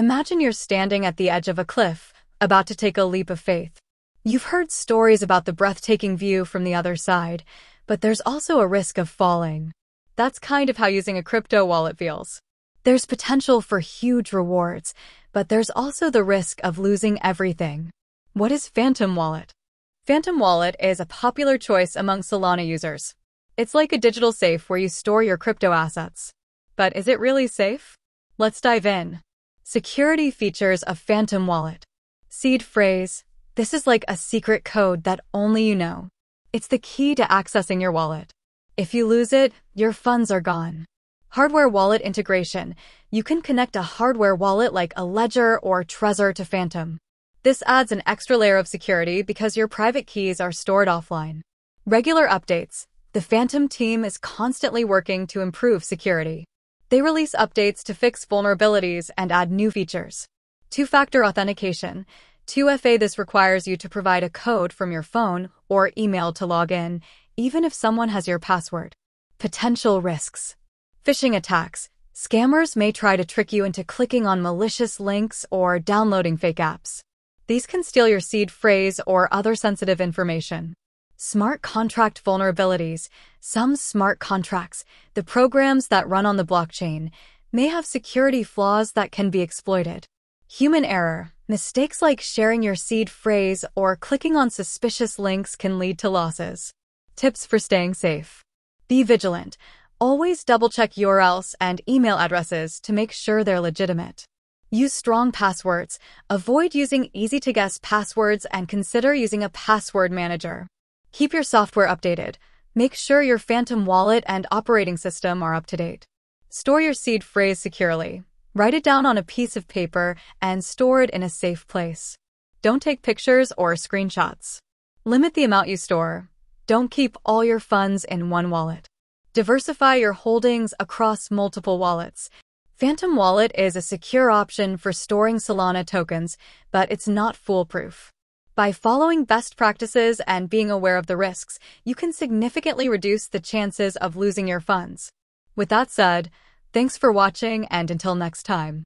Imagine you're standing at the edge of a cliff, about to take a leap of faith. You've heard stories about the breathtaking view from the other side, but there's also a risk of falling. That's kind of how using a crypto wallet feels. There's potential for huge rewards, but there's also the risk of losing everything. What is Phantom Wallet? Phantom Wallet is a popular choice among Solana users. It's like a digital safe where you store your crypto assets. But is it really safe? Let's dive in. Security features of Phantom Wallet. Seed phrase. This is like a secret code that only you know. It's the key to accessing your wallet. If you lose it, your funds are gone. Hardware wallet integration. You can connect a hardware wallet like a Ledger or Trezor to Phantom. This adds an extra layer of security because your private keys are stored offline. Regular updates. The Phantom team is constantly working to improve security. They release updates to fix vulnerabilities and add new features. Two-factor authentication. 2FA this requires you to provide a code from your phone or email to log in, even if someone has your password. Potential risks. Phishing attacks. Scammers may try to trick you into clicking on malicious links or downloading fake apps. These can steal your seed phrase or other sensitive information. Smart contract vulnerabilities. Some smart contracts, the programs that run on the blockchain, may have security flaws that can be exploited. Human error. Mistakes like sharing your seed phrase or clicking on suspicious links can lead to losses. Tips for staying safe. Be vigilant. Always double-check URLs and email addresses to make sure they're legitimate. Use strong passwords. Avoid using easy-to-guess passwords and consider using a password manager. Keep your software updated. Make sure your Phantom wallet and operating system are up to date. Store your seed phrase securely. Write it down on a piece of paper and store it in a safe place. Don't take pictures or screenshots. Limit the amount you store. Don't keep all your funds in one wallet. Diversify your holdings across multiple wallets. Phantom Wallet is a secure option for storing Solana tokens, but it's not foolproof. By following best practices and being aware of the risks, you can significantly reduce the chances of losing your funds. With that said, thanks for watching and until next time.